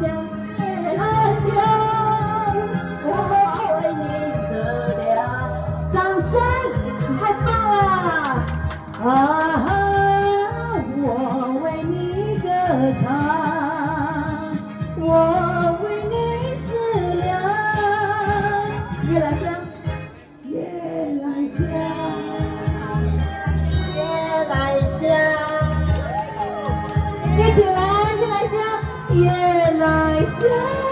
夜来香我为你思量掌声我为你歌唱我为你思量夜来香夜来香夜来香一起来夜来香夜 and I say